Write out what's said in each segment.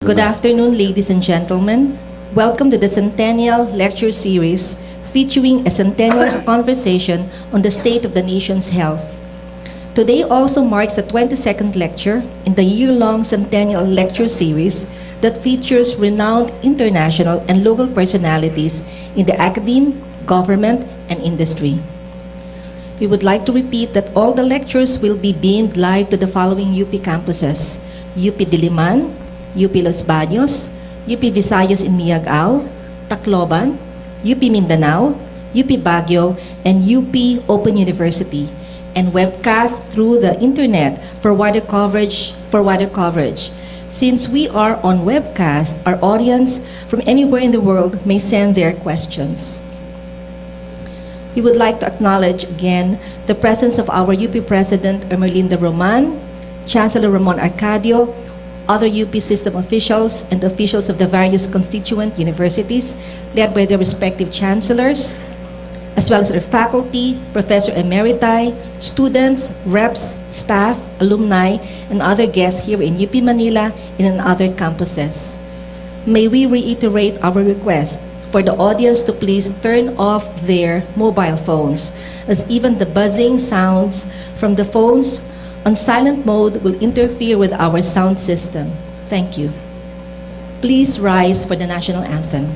Good afternoon, ladies and gentlemen. Welcome to the Centennial Lecture Series featuring a centennial conversation on the state of the nation's health. Today also marks the 22nd lecture in the year-long Centennial Lecture Series that features renowned international and local personalities in the academe, government, and industry. We would like to repeat that all the lectures will be beamed live to the following UP campuses, UP Diliman, UP Los Baños, UP Visayas in Miagao, Tacloban, UP Mindanao, UP Baguio, and UP Open University, and webcast through the internet for wider coverage. For wider coverage, since we are on webcast, our audience from anywhere in the world may send their questions. We would like to acknowledge again the presence of our UP President Emerlinda Roman, Chancellor Ramon Arcadio, other UP system officials and officials of the various constituent universities, led by their respective chancellors, as well as their faculty, professor emeriti, students, reps, staff, alumni, and other guests here in UP Manila and in other campuses. May we reiterate our request for the audience to please turn off their mobile phones, as even the buzzing sounds from the phones on silent mode will interfere with our sound system. Thank you. Please rise for the national anthem.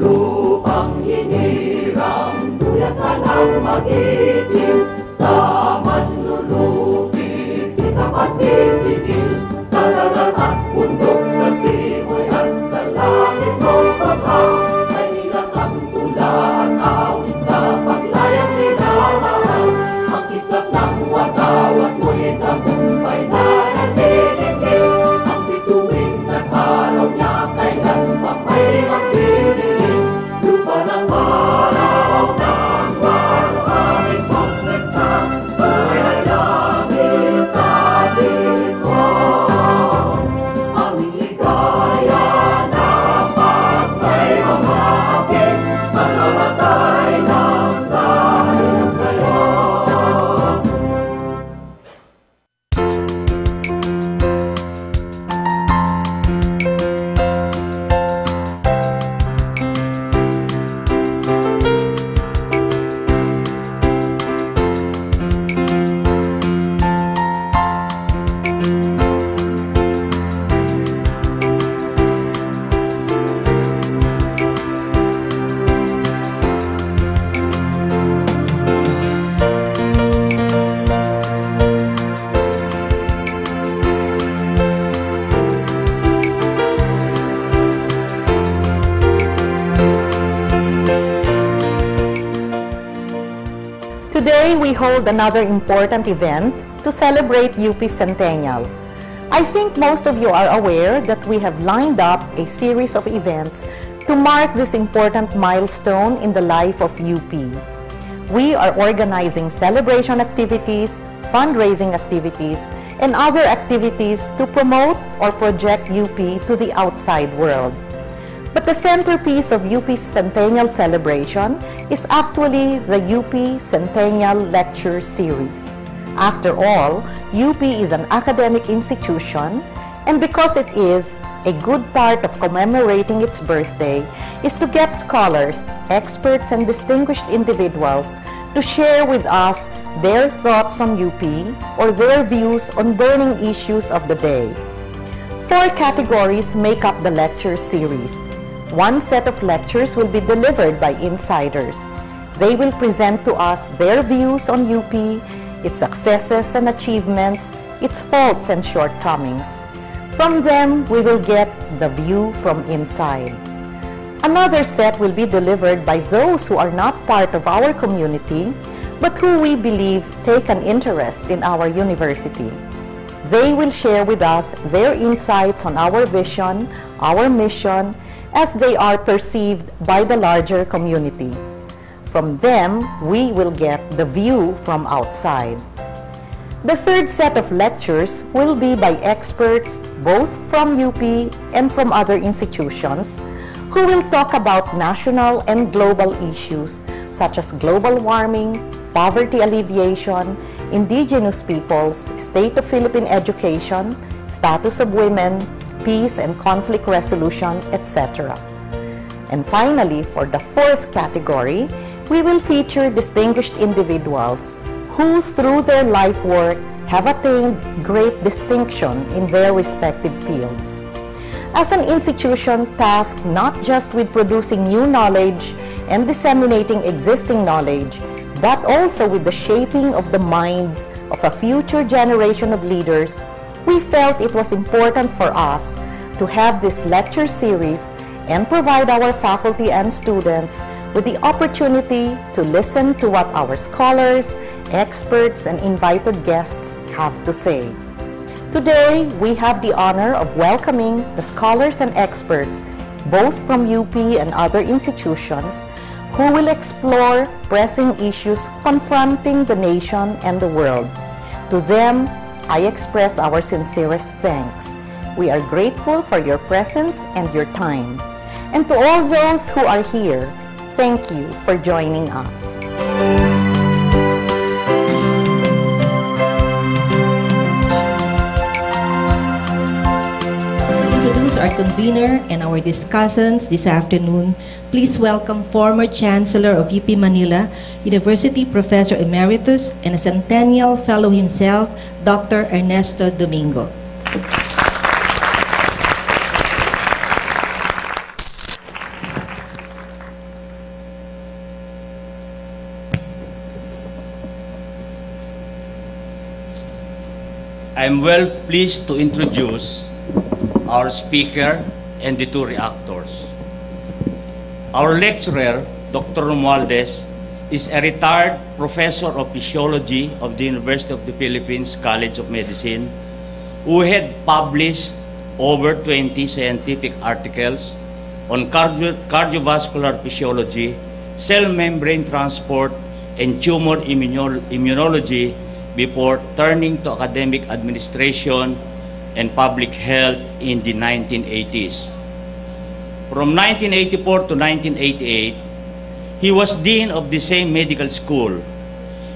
Lupang hinirang, tuyat ka ng magiting, Today, we hold another important event to celebrate UP Centennial. I think most of you are aware that we have lined up a series of events to mark this important milestone in the life of UP. We are organizing celebration activities, fundraising activities, and other activities to promote or project UP to the outside world. But the centerpiece of UP's Centennial celebration is actually the UP Centennial Lecture Series. After all, UP is an academic institution, and because it is, a good part of commemorating its birthday is to get scholars, experts, and distinguished individuals to share with us their thoughts on UP or their views on burning issues of the day. Four categories make up the lecture series. One set of lectures will be delivered by insiders. They will present to us their views on UP, its successes and achievements, its faults and shortcomings. From them, we will get the view from inside. Another set will be delivered by those who are not part of our community, but who we believe take an interest in our university. They will share with us their insights on our vision, our mission, as they are perceived by the larger community. From them, we will get the view from outside. The third set of lectures will be by experts both from UP and from other institutions who will talk about national and global issues such as global warming, poverty alleviation, indigenous peoples, state of Philippine education, status of women, peace and conflict resolution, etc. And finally, for the fourth category, we will feature distinguished individuals who, through their life work, have attained great distinction in their respective fields. As an institution tasked not just with producing new knowledge and disseminating existing knowledge, but also with the shaping of the minds of a future generation of leaders, we felt it was important for us to have this lecture series and provide our faculty and students with the opportunity to listen to what our scholars, experts, and invited guests have to say. Today, we have the honor of welcoming the scholars and experts, both from UP and other institutions, who will explore pressing issues confronting the nation and the world. To them, I express our sincerest thanks. We are grateful for your presence and your time. And to all those who are here, thank you for joining us. Our convener and our discussants this afternoon, please welcome former Chancellor of UP Manila, University Professor Emeritus, and a Centennial Fellow himself, Dr. Ernesto Domingo. I am well pleased to introduce our speaker and the two reactors. Our lecturer, Dr. Romualdez, is a retired professor of physiology of the University of the Philippines College of Medicine who had published over 20 scientific articles on cardio- cardiovascular physiology, cell membrane transport, and tumor immuno- immunology before turning to academic administration and public health in the 1980s. From 1984 to 1988, he was dean of the same medical school.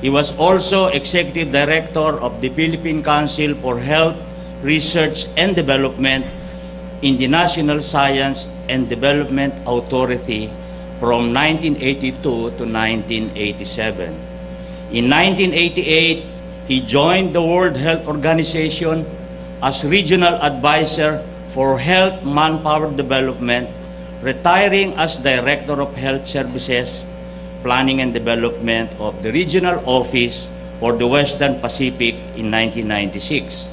He was also executive director of the Philippine Council for Health, Research and Development in the National Science and Development Authority from 1982 to 1987. In 1988, he joined the World Health Organization as regional advisor for health manpower development, retiring as director of health services, planning and development of the regional office for the Western Pacific in 1996.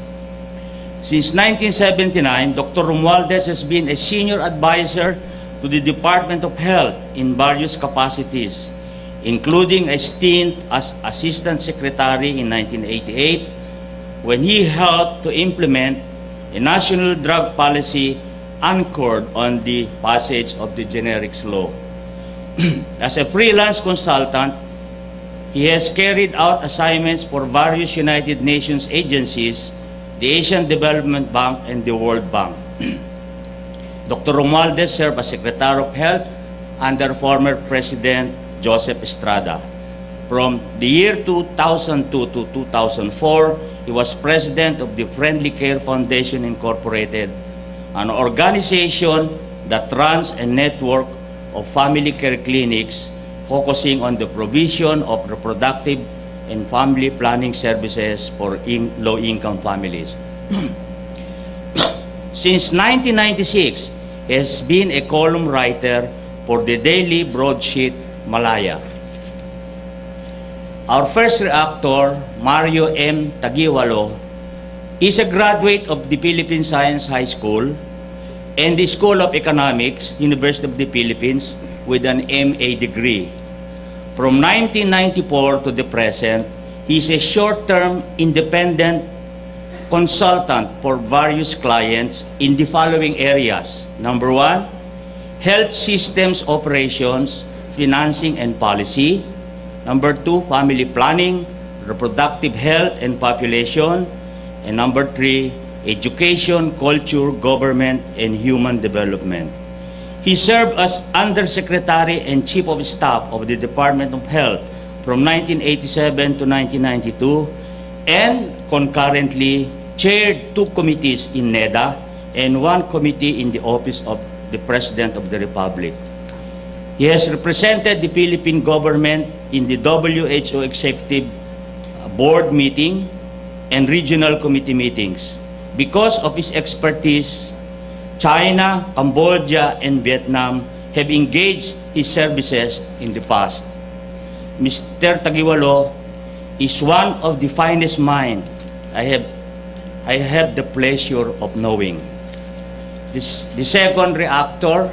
Since 1979, Dr. Romualdez has been a senior advisor to the Department of Health in various capacities, including a stint as Assistant Secretary in 1988 when he helped to implement a national drug policy anchored on the passage of the generics law. as a freelance consultant, he has carried out assignments for various United Nations agencies, the Asian Development Bank, and the World Bank. Dr. Romualdez served as Secretary of Health under former President Joseph Estrada. From the year 2002 to 2004, he was president of the Friendly Care Foundation Incorporated, an organization that runs a network of family care clinics focusing on the provision of reproductive and family planning services for in low-income families. Since 1996, he has been a column writer for the daily broadsheet Malaya. Our first reactor, Mario M. Tagiwalo, is a graduate of the Philippine Science High School and the School of Economics, University of the Philippines, with an MA degree. From 1994 to the present, he is a short-term independent consultant for various clients in the following areas. Number one, health systems operations, financing and policy. Number two, family planning, reproductive health and population. And number three, education, culture, government, and human development. He served as Undersecretary and Chief of Staff of the Department of Health from 1987 to 1992 and concurrently chaired two committees in NEDA and one committee in the Office of the President of the Republic. He has represented the Philippine government in the WHO Executive Board meeting and regional committee meetings. Because of his expertise, China, Cambodia, and Vietnam have engaged his services in the past. Mr. Tagiwalo is one of the finest minds I have, I have the pleasure of knowing. This, the second reactor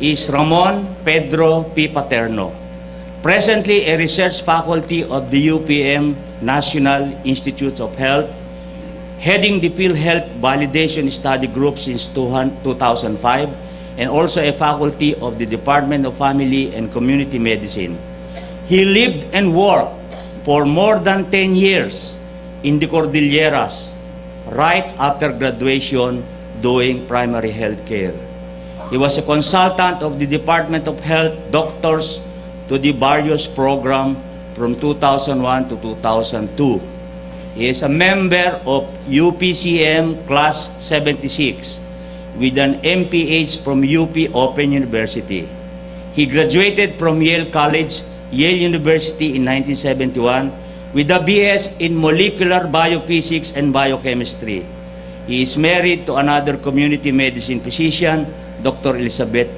is Ramon Pedro P. Paterno, presently a research faculty of the UPM National Institutes of Health, heading the PhilHealth Validation Study Group since 2005, and also a faculty of the Department of Family and Community Medicine. He lived and worked for more than 10 years in the Cordilleras, right after graduation doing primary health care. He was a consultant of the Department of Health doctors to the various program from 2001 to 2002. He is a member of UPCM Class 76 with an MPH from UP Open University. He graduated from Yale College, Yale University in 1971 with a BS in Molecular Biophysics and Biochemistry. He is married to another community medicine physician, Dr. Elizabeth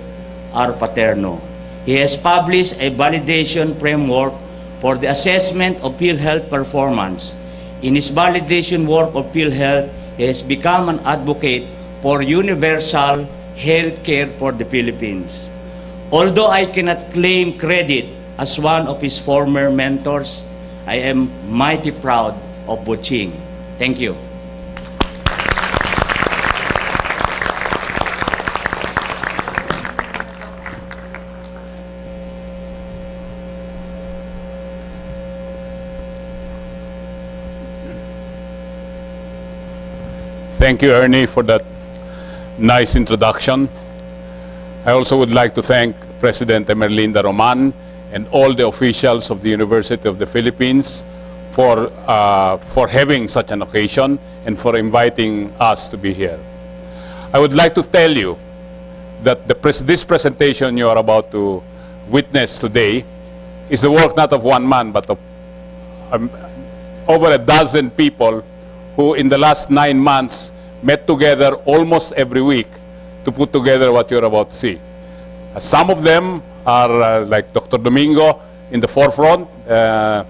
R. Paterno. He has published a validation framework for the assessment of PhilHealth performance. In his validation work of PhilHealth, he has become an advocate for universal health care for the Philippines. Although I cannot claim credit as one of his former mentors, I am mighty proud of Buching. Thank you. Thank you, Ernie, for that nice introduction. I also would like to thank President Emerlinda Roman and all the officials of the University of the Philippines for, uh, for having such an occasion and for inviting us to be here. I would like to tell you that the pres this presentation you are about to witness today is the work not of one man, but of um, over a dozen people who in the last nine months met together almost every week to put together what you're about to see. Uh, some of them are uh, like Dr. Domingo in the forefront. Uh,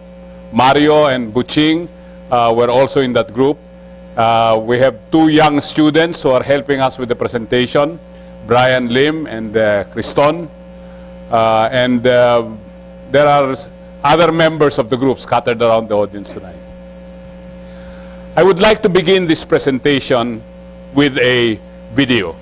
Mario and Buching uh, were also in that group. Uh, we have two young students who are helping us with the presentation, Brian Lim and uh, Kriston. And there are other members of the group scattered around the audience tonight. I would like to begin this presentation with a video.